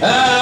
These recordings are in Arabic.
Ah!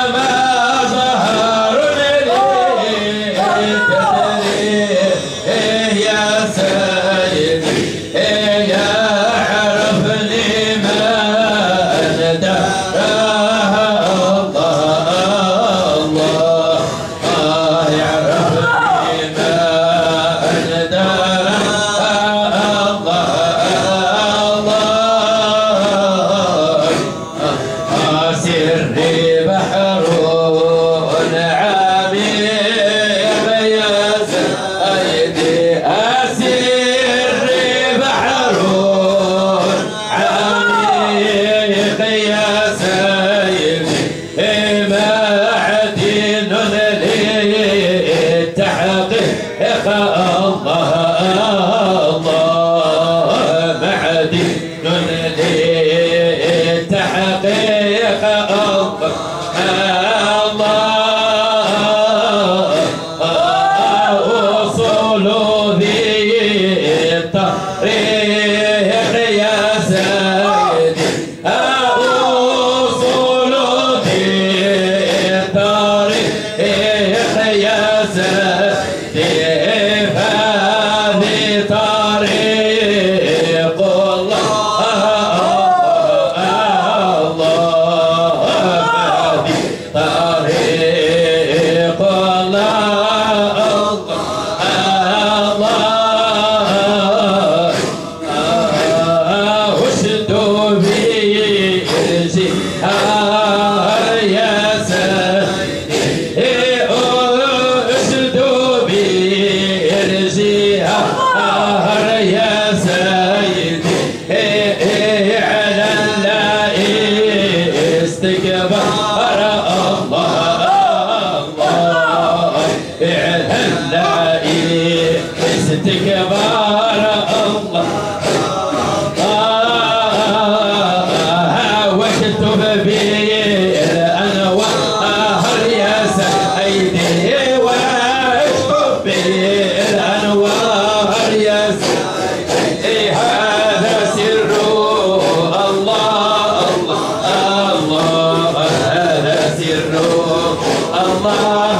الله هذا سره. الله